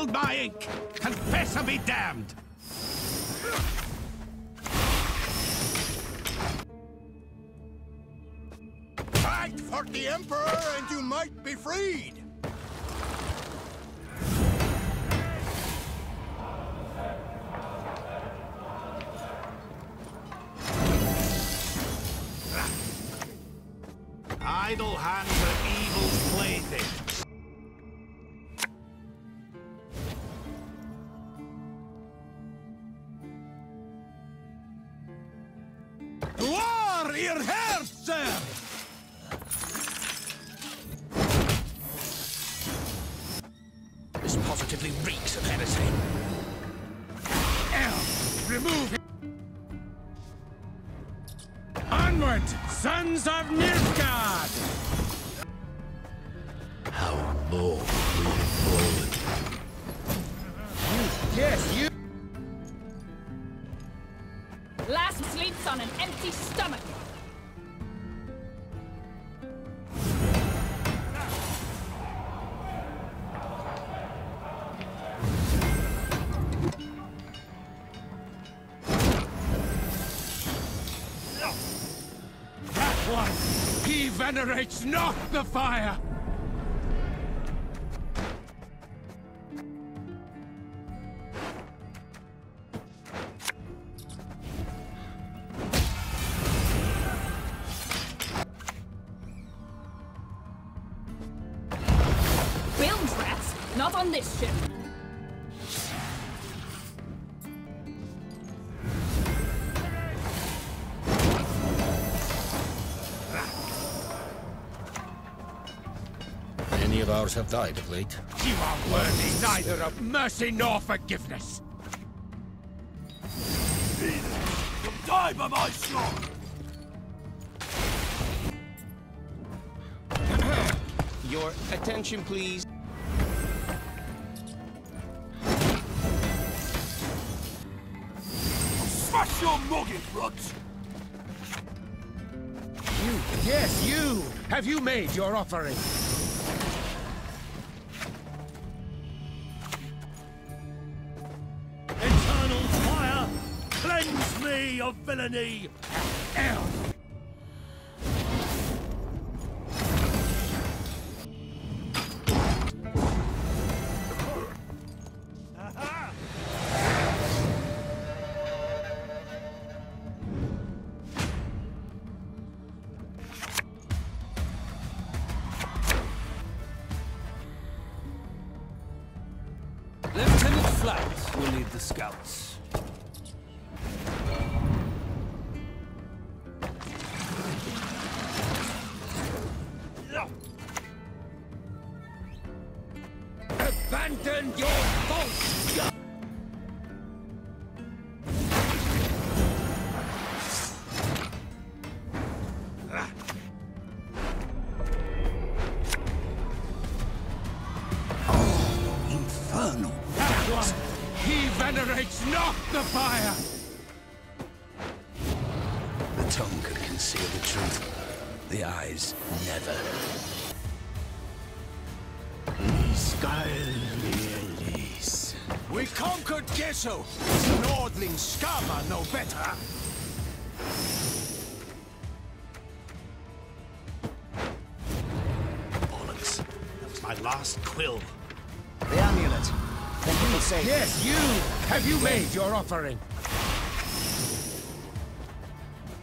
spilled my ink? Confess and be damned! Fight for the Emperor and you might be freed! Idle hands are evil's plaything. That one! He venerates not the fire! Many have died of late. You are worthy neither of mercy nor forgiveness! Die by my sword! Your attention, please. Smash your noggin, Ruds! You, yes, you! Have you made your offering? Of villainy! Elf! We conquered Gesso! Nordling Skama no better! Bollocks. That was my last quill. The amulet. Then you will say... Yes, you! Have you made your offering?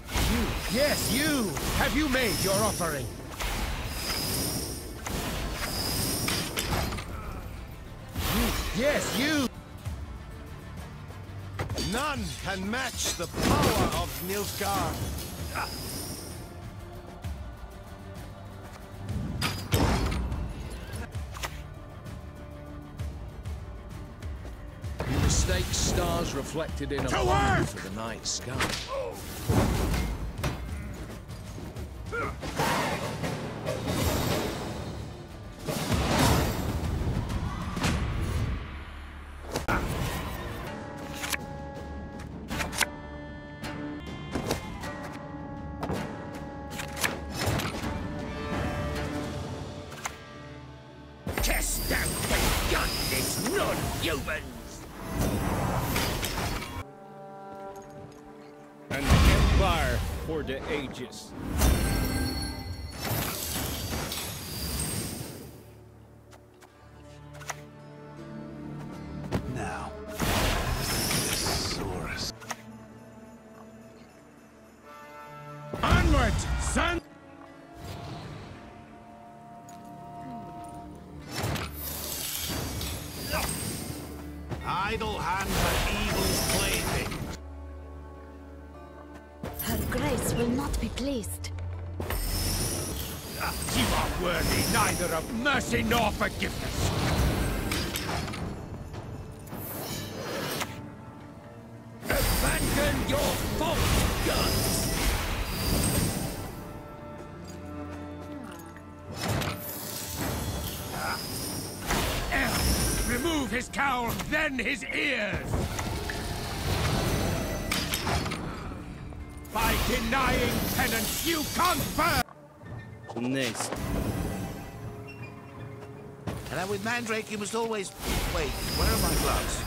You, yes, you! Have you made your offering? Yes, you! None can match the power of Nilfgaard. You mistake stars reflected in a To pond work! for the night sky. Idle hands are evil's plaything. Her grace will not be pleased. Ah, you are worthy neither of mercy nor forgiveness! His ears! By denying penance, you confer! Zunächst. And then with Mandrake, you must always... Wait, where are my gloves?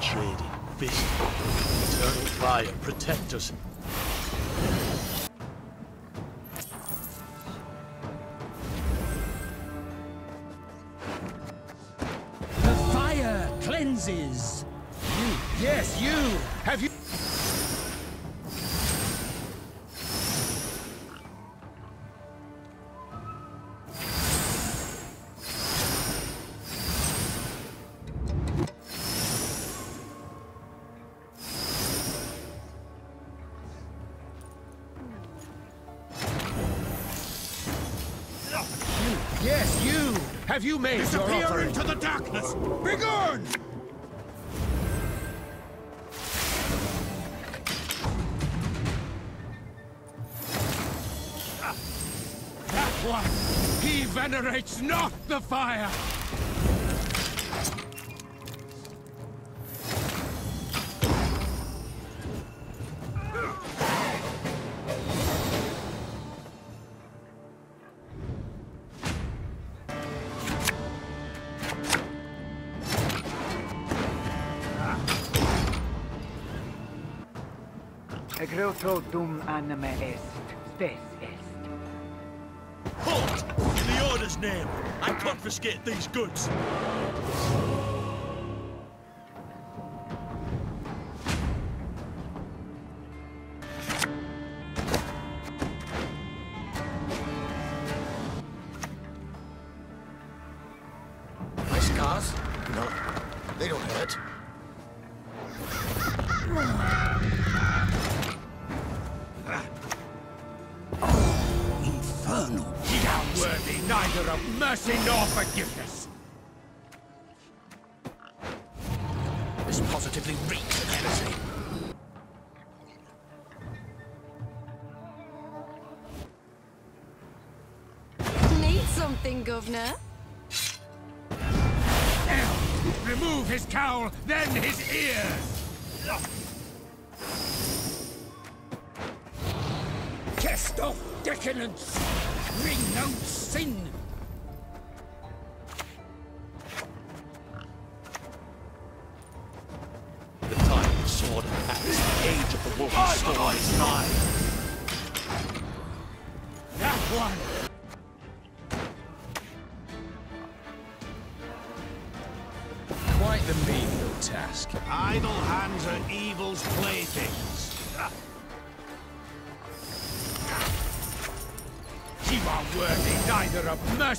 Trading, fishing, eternal fire, protect us. Not the fire! Egreutro dum anima est, spes Name, I confiscate these goods. Positively reeks of heresy. Need something, Governor? Elf, remove his cowl, then his ears! Cast off decadence! Renounce sin!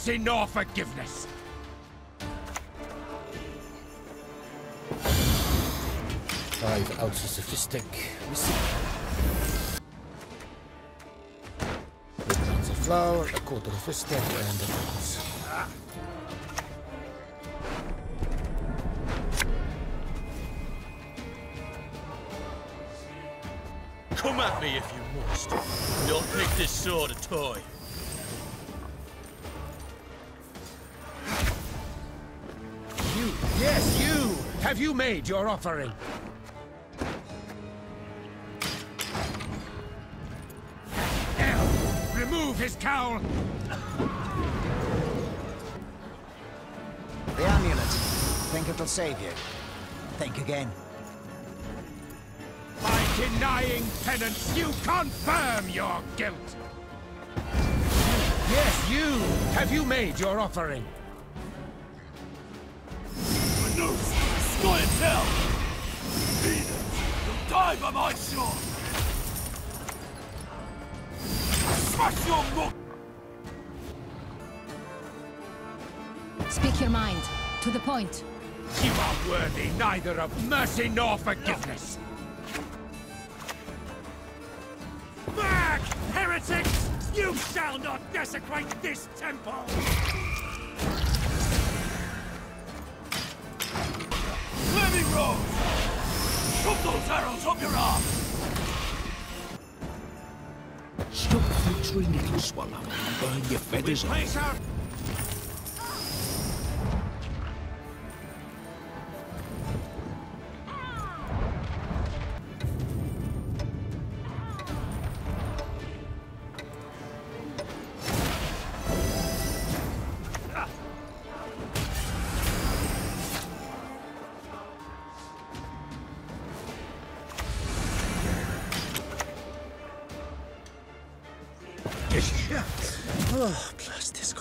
Of mercy nor forgiveness! Five ounces sophistic. Eight pounds of flour, a quarter of fistic, and a ounce. Come at me if you must. Don't make this sword a toy. Have you made your offering? Elf, remove his cowl! The amulet. Think it'll save you? Think again. By denying penance, you confirm your guilt! Yes, you! Have you made your offering? Noose! And tell! You'll die by my sword! Smash your mug! Speak your mind. To the point. You are worthy neither of mercy nor forgiveness! Back, heretics! You shall not desecrate this temple! Rose! Shove those arrows up your arm! Stop filtering, little swallow, and burn your feathers off. Oh, bless this.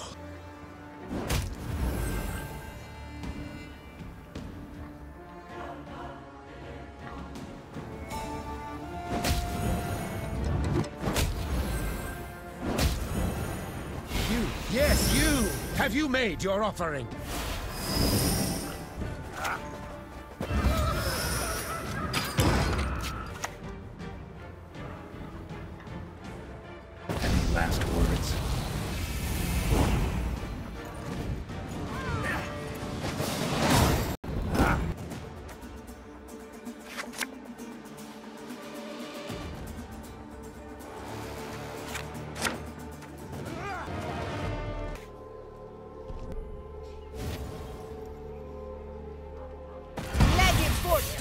You, yes, you! Have you made your offering?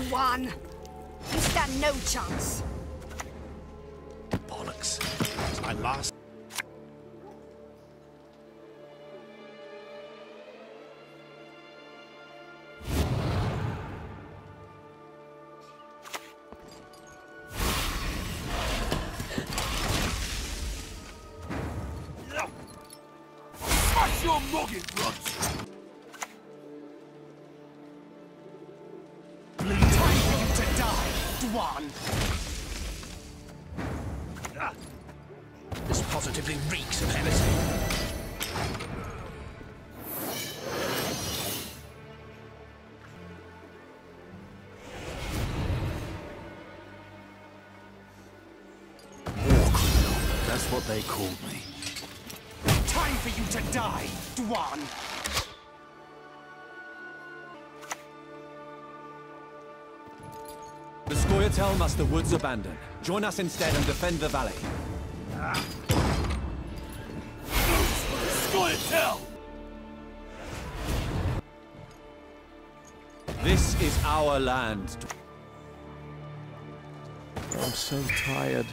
Dh'oine! You stand no chance. Bollocks. It's my last. You to die, Dh'oine. The Scoia'tael must the woods abandon. Join us instead and defend the valley. Sky and! This is our land. I'm so tired.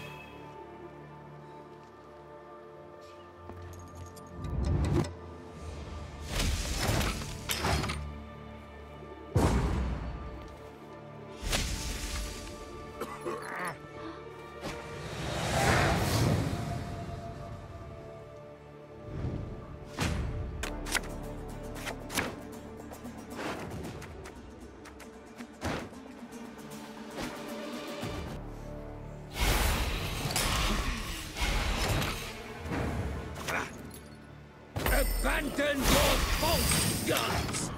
Abandon your false gods!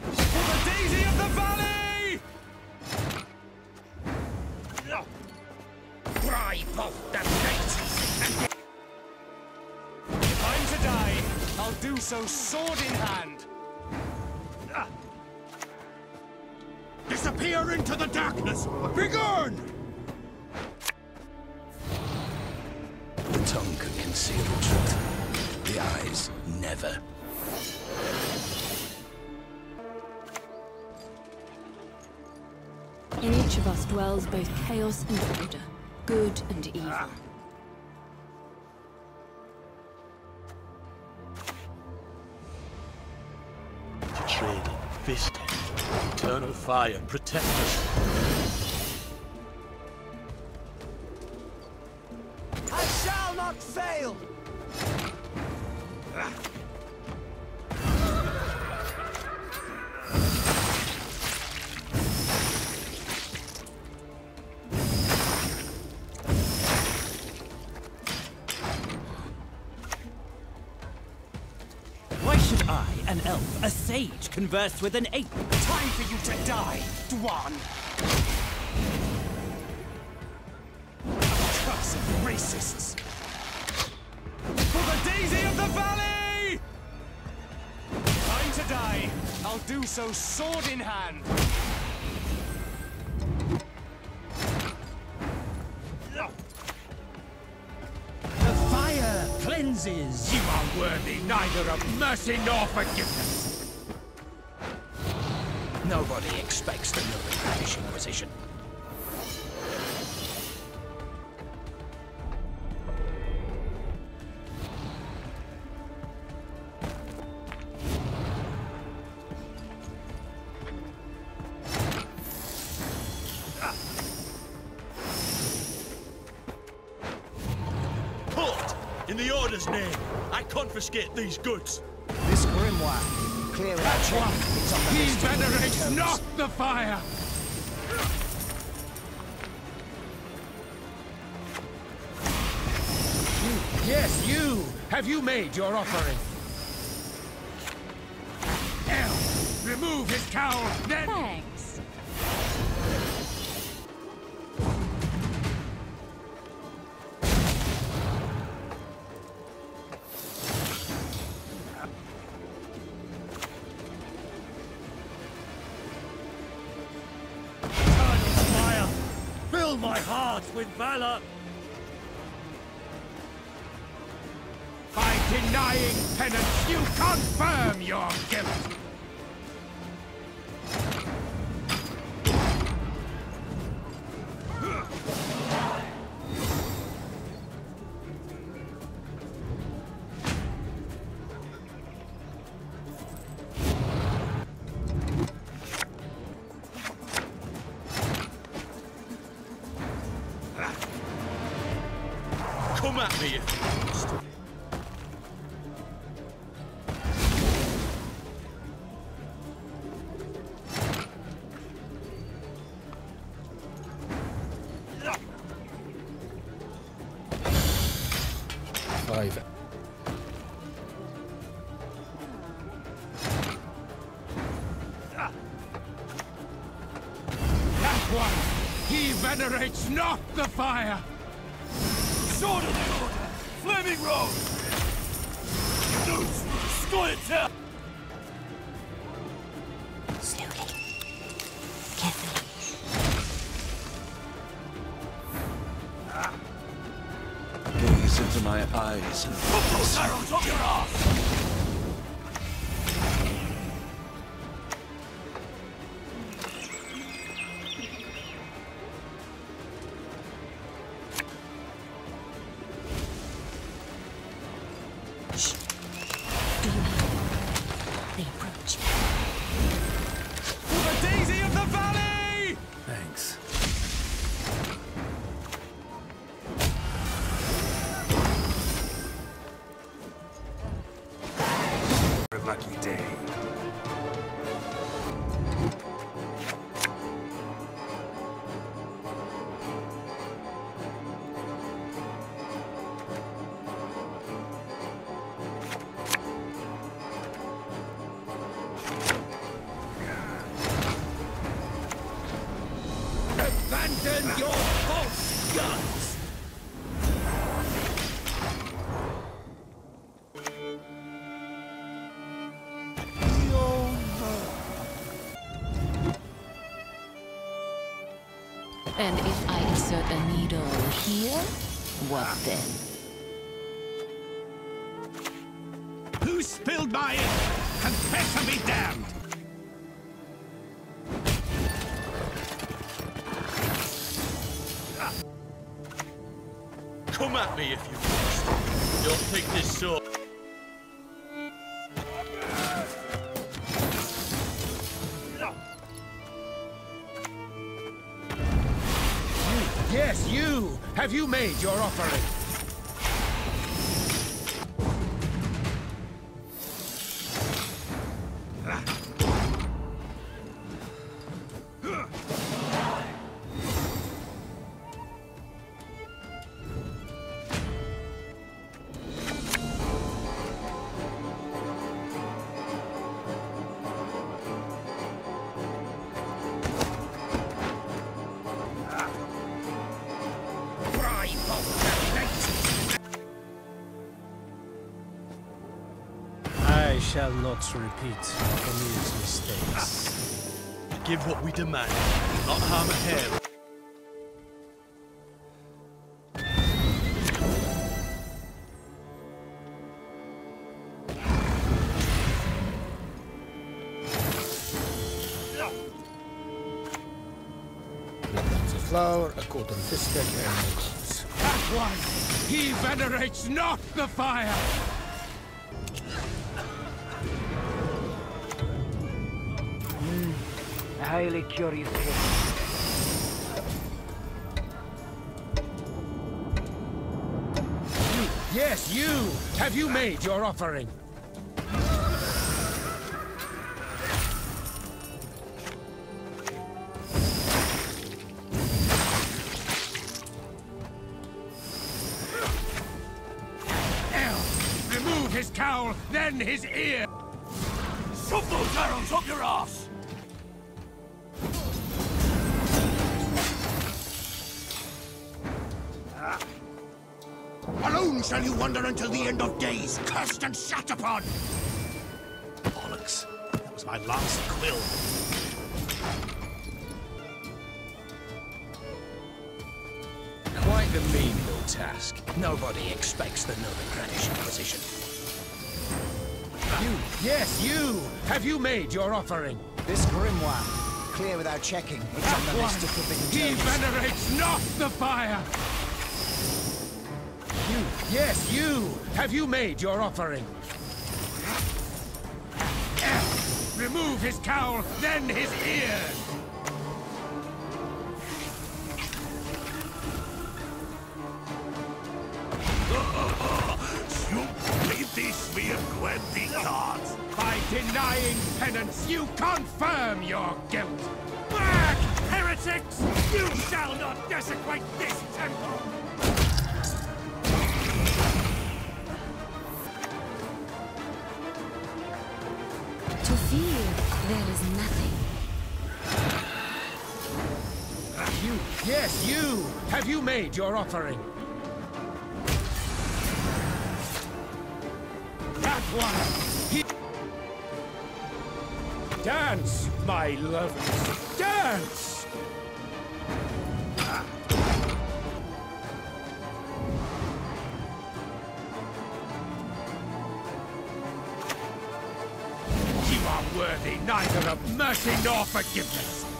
For the daisy of the valley! Drive off the fates! If I'm to die, I'll do so sword in hand. Disappear into the darkness! Begone! The tongue could conceal truth. The eyes never. In each of us dwells both chaos and order, good and evil. Ah. fist. Eternal fire, protect us. I shall not fail! Why should I, an elf, a sage, converse with an ape? Time for you to die, Dh'oine! Racists! Valley! Time to die. I'll do so sword in hand. The fire cleanses. You are worthy neither of mercy nor forgiveness. Nobody expects to know the British Inquisition. Halt! The Order's name, I confiscate these goods. This grimoire, clear out check. It's on the He venerates not the fire. You, yes, you. Have you made your offering? Elf, remove his cowl, then... heart with valor. By denying penance, you confirm your guilt. Venerates not the fire. Sword of the Order, Flaming Rose. News, Scoia'tael. Slowly. Carefully. Gaze into my eyes and Put those arrows up your ass. And if I insert a needle here, what then? Yes, you! Have you made your offering? Shall not repeat Emil's mistakes. Give what we demand, not harm a hair. The flower, a golden biscuit, and. That one! He venerates not the fire! Highly curious case. Yes, you! Have you made your offering? Remove his cowl, then his ear! End of days, cursed and shat upon! Bollocks. That was my last quill. Quite a menial task. Nobody expects the Novigradish Inquisition. You, yes, you! Have you made your offering? This grimoire, clear without checking. It's on the list of forbidden He tomes. venerates not the fire! Yes, you! Have you made your offering? Remove his cowl, then his ears! You these me and Gwen the gods. By denying penance, you confirm your guilt! Back, heretics! You shall not desecrate this You, yes, you! Have you made your offering? That one! He... Dance, my lovers! Dance! Of mercy nor forgiveness!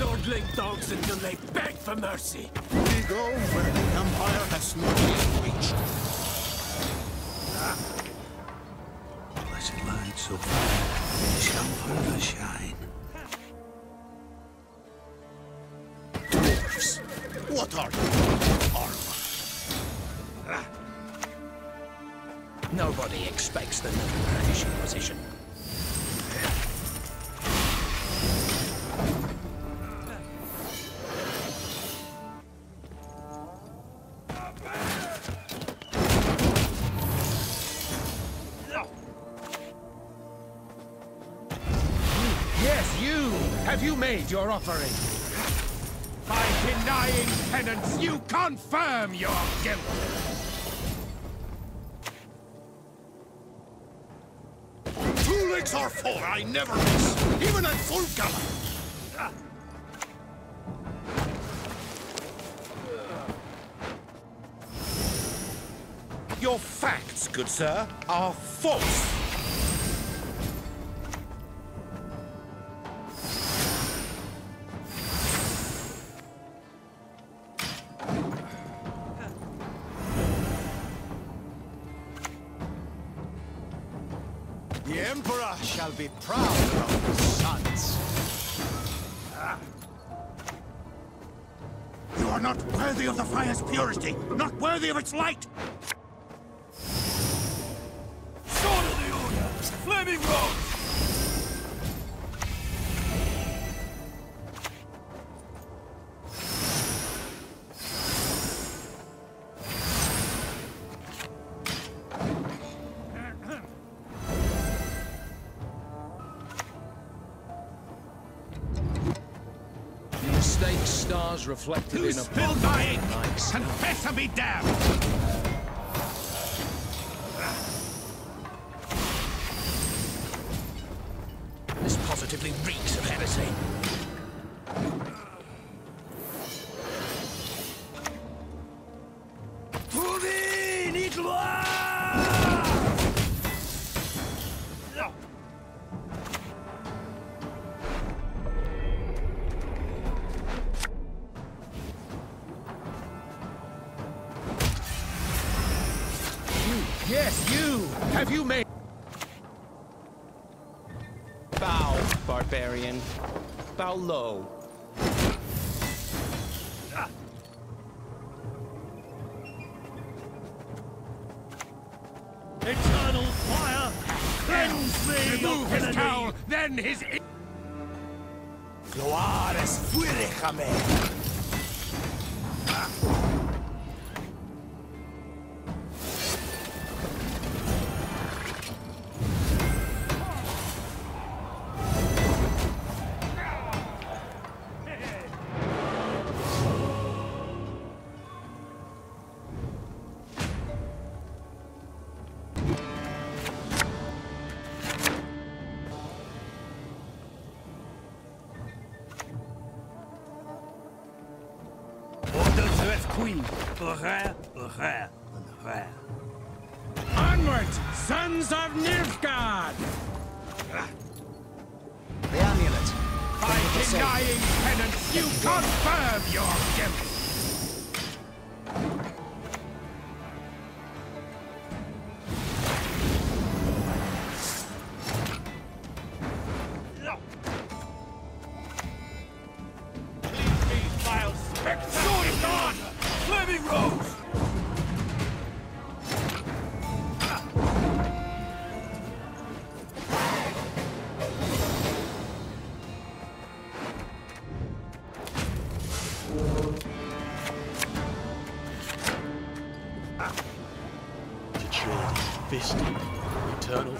Lordling dogs until they beg for mercy. We go where the Empire has not yet reached. Blessed light so bright, it shall forever shine. Dwarfs, what are you? Armor. Nobody expects the Novigradish Inquisition. accept your offering. By denying penance, you confirm your guilt! Two legs are four, I never miss, even at full gallop! Your facts, good sir, are false! Purity, not worthy of its light. The mistake stars reflected Who's in a still dying? Confess and be damned! Low. Eternal fire! Cleanse me, Remove his cowl, then his... i- Gloire es fuere,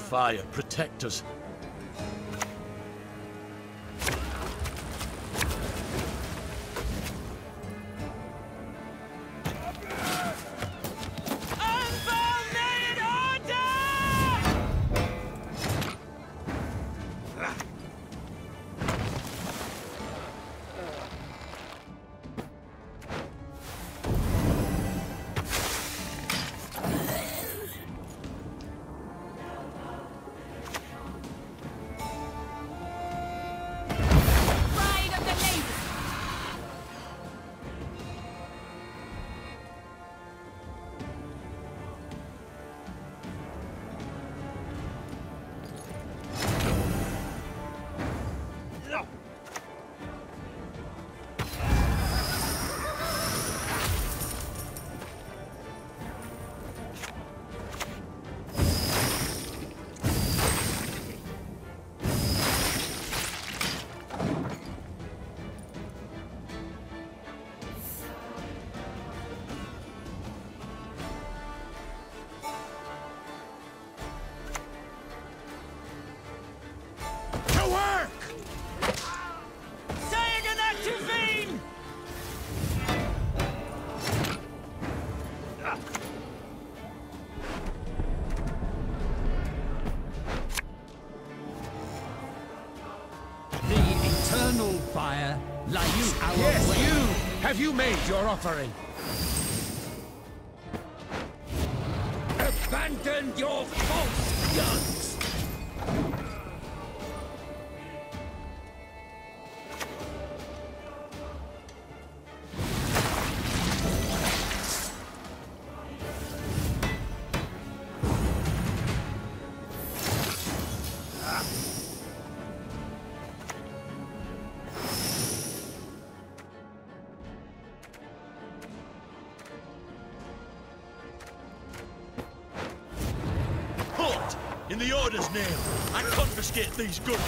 fire, protect us. Fire lights our Yes, way. you! Have you made your offering? Abandon your false guns! Halt! In